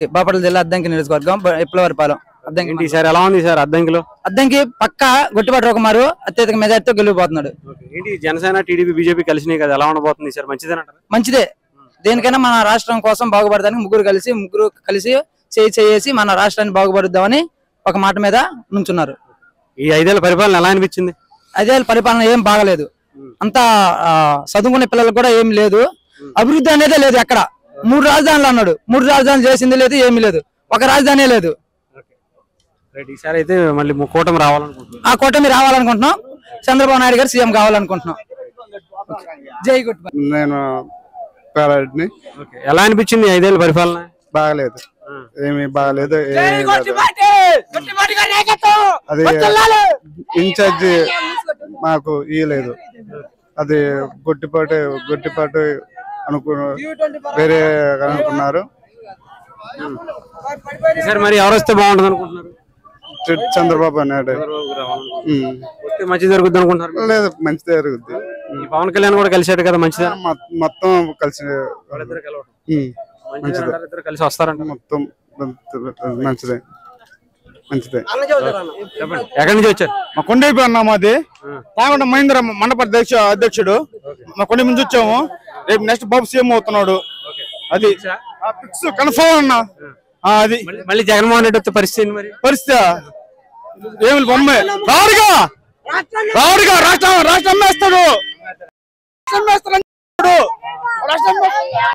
బాపట్ల జిల్లా అద్దంకి నియోజకవర్గం ఇప్పలవరిపాలెం. అద్దంకి ఏంటి సార్ ఎలా ఉంది సార్ అద్దంకిలో? అద్దంకి పక్క గొట్టిపాటి కుమారు అత్యధిక మెజార్టీతో గెలిగిపోతున్నాడు ఏంటి జనసేన టీడీపీ బీజేపీ కలిసినాయి కదా ఎలా ఉండబోతుంది సార్? మంచిదేనంటారా మంచిదే. దేనికైనా మన రాష్ట్రం కోసం బాగుపడడానికి ముగ్గురు కలిసి ముగ్గురు కలిసి చేయి చేసి మన రాష్ట్రాన్ని బాగుపడుద్దామని ఒక మాట మీద నుంచున్నారు. ఈ ఐదేళ్ళ పరిపాలన ఎలా అనిపించింది? అదే పరిపాలన ఏం బాగలేదు. అంతా చదువుకునే పిల్లలకు కూడా ఏం లేదు. అభివృద్ధి అనేదే లేదు ఎక్కడ. మూడు రాజధానులు అన్నాడు. మూడు రాజధానులు చేసింది లేదు ఏమీ లేదు. ఒక రాజధాని లేదు. రైట్ ఈసారి అయితే మళ్ళీ కూటమి రావాలనుకుంటున్నాను ఆ కూటమి రావాలనుకుంటున్నాం. చంద్రబాబు నాయుడు గారు సీఎం కావాలనుకుంటున్నాం. జై గుడ్ నేను ఎలా అనిపించింది ఈ ఐదేళ్ళ పరిపాలన? బాగలేదు. ఏమీ బాగలేదు. అది ఇన్ఛార్జి మాకు ఇయ్యలేదు. అది గొట్టిపాటు గొట్టిపాటు అనుకు వేరే అనుకున్నారు. ఈసారి మరి ఎవరు వస్తే బాగుంటుంది అనుకుంటున్నారు? చంద్రబాబు నాయుడు. వస్తే మంచి జరుగుద్ది అనుకుంటున్నారు? లేదు మంచిదే జరుగుద్ది. ఈ పవన్ కళ్యాణ్ కూడా కలిసాడు కదా మంచిదే? మొ- మొత్తం కలిసి. మంచిదే? కలిసి వస్తారంట? మొత్తం మంచిదే. మంచిదే. చెప్పండి. ఎక్కడి నుంచి వచ్చారు? మా కొండైపు అన్న మాది. తాగొండ మహేంద్ర మండప అధ్యక్ష అధ్యక్షుడు. మా కొండ నుంచి వచ్చాము. రేపు నెక్స్ట్ బాబు సీఎం అవుతున్నాడు. అది. ఫిక్స్ కన్ఫర్మ్ అన్న. ఆ, అది. మళ్ళీ- జగన్మోహన్ రెడ్డి వస్తే పరిస్థితి మరి? పరిస్థితి ఏమి బొమ్మే? రాడుగా రాడుగా రాష్ట్రం రాష్ట్రం వేస్తాడు రాష్ట్రం వేస్తాడు రాష్ట్రం